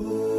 Ooh.